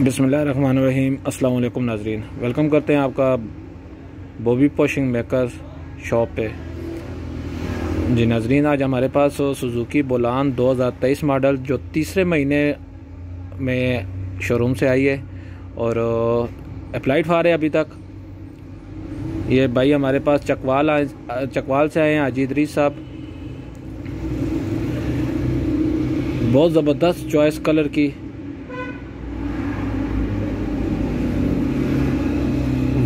बिसमीम अल्लाम नाजरीन। वेलकम करते हैं आपका बॉबी पॉशिंग मेकर शॉप पे। जी नाजरीन, आज हमारे पास सुजुकी बोलान 2023 मॉडल, जो तीसरे महीने में शोरूम से आई है और अप्लाइड फार है अभी तक। ये भाई हमारे पास चकवाल आए, चकवाल से आए हैं, अजीत रीस साहब। बहुत ज़बरदस्त चॉइस कलर की।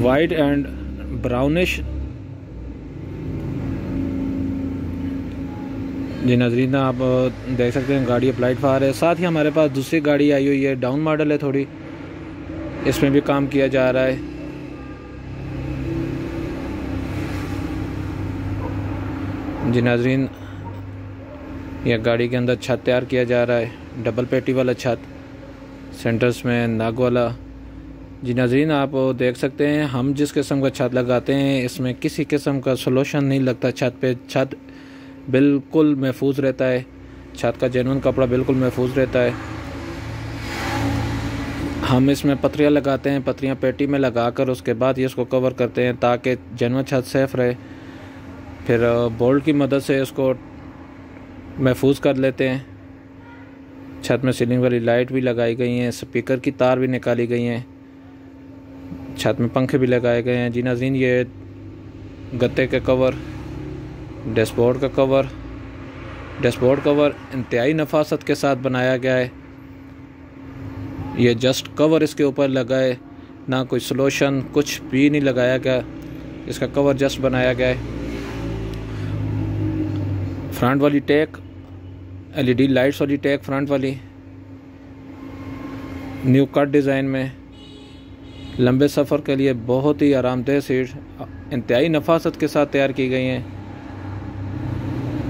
वाइट एंड ब्राउनिश जी नजरीन, आप देख सकते हैं गाड़ी अप्लाइड फार है। साथ ही हमारे पास दूसरी गाड़ी आई हुई है डाउन मॉडल है थोड़ी। इसमें भी काम किया जा रहा है। जी नाजरीन, यह गाड़ी के अंदर छत तैयार किया जा रहा है डबल पेटी वाला छत सेंटर्स में नाग वाला। जी नाजरीन, आप देख सकते हैं, हम जिस किस्म का छत लगाते हैं, इसमें किसी किस्म का सोलूशन नहीं लगता। छत पे छत बिल्कुल महफूज रहता है। छत का जेनवन कपड़ा बिल्कुल महफूज रहता है। हम इसमें पत्रियाँ लगाते हैं, पत्रियाँ पेटी में लगा कर उसके बाद ये इसको कवर करते हैं ताकि जेनवन छत सेफ़ रहे। फिर बोल्ट की मदद से इसको महफूज कर लेते हैं। छत में सीलिंग वाली लाइट भी लगाई गई हैं स्पीकर की तार भी निकाली गई हैं। छत में पंखे भी लगाए गए हैं। जी नाजीन ये गत्ते के कवर, डैशबोर्ड का कवर, डैशबोर्ड कवर इंतहाई नफासत के साथ बनाया गया है। ये जस्ट कवर इसके ऊपर लगाए, ना कोई सलोशन, कुछ भी नहीं लगाया गया। इसका कवर जस्ट बनाया गया है। फ्रंट वाली टैक, एलईडी लाइट्स वाली टैक फ्रंट वाली, न्यू कट डिज़ाइन में लंबे सफ़र के लिए बहुत ही आरामदेह सीट, इंतहाई नफासत के साथ तैयार की गई हैं।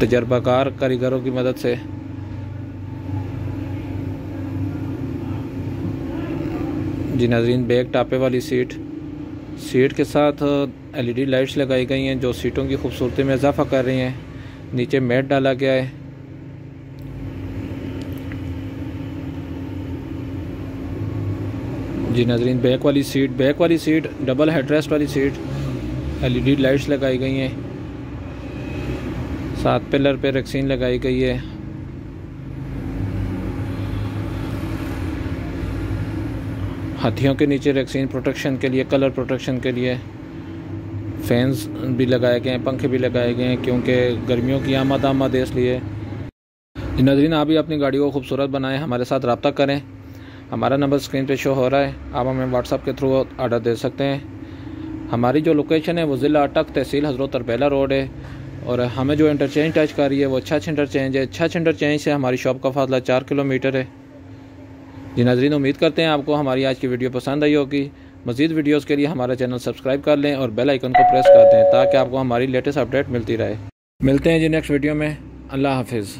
तजर्बाकार कारीगरों की मदद से। जी नाजरीन, बैग टापे वाली सीट। सीट के साथ एलईडी लाइट्स लगाई गई हैं, जो सीटों की खूबसूरती में इजाफा कर रही हैं। नीचे मैट डाला गया है। जी नाजरीन, बैक वाली सीट, बैक वाली सीट डबल हेडरेस्ट वाली सीट एलईडी लाइट्स लगाई गई हैं। सात पिलर पे रक्सीन लगाई गई है। हाथियों के नीचे रक्सीन प्रोटेक्शन के लिए कलर प्रोटेक्शन के लिए फैंस भी लगाए गए हैं, पंखे भी लगाए गए हैं, क्योंकि गर्मियों की आमद आमद है इसलिए नजरीन, आप भी अपनी गाड़ी को खूबसूरत बनाएँ, हमारे साथ रबता करें। हमारा नंबर स्क्रीन पे शो हो रहा है। आप हमें व्हाट्सअप के थ्रू ऑर्डर दे सकते हैं। हमारी जो लोकेशन है, वो ज़िला अटक तहसील हज़रत तरबेला रोड है। और हमें जो इंटरचेंज टच कर रही है, वो छछ इंटरचेंज है। छछ इंटरचेंज से हमारी शॉप का फासला चार किलोमीटर है। जी नाजरीन, उम्मीद करते हैं आपको हमारी आज की वीडियो पसंद आई होगी। मज़ीद वीडियोज़ के लिए हमारा चैनल सब्सक्राइब कर लें और बेल आइकन को प्रेस कर दें ताकि आपको हमारी लेटेस्ट अपडेट मिलती रहे। मिलते हैं जी नेक्स्ट वीडियो में। अल्लाह हाफिज़।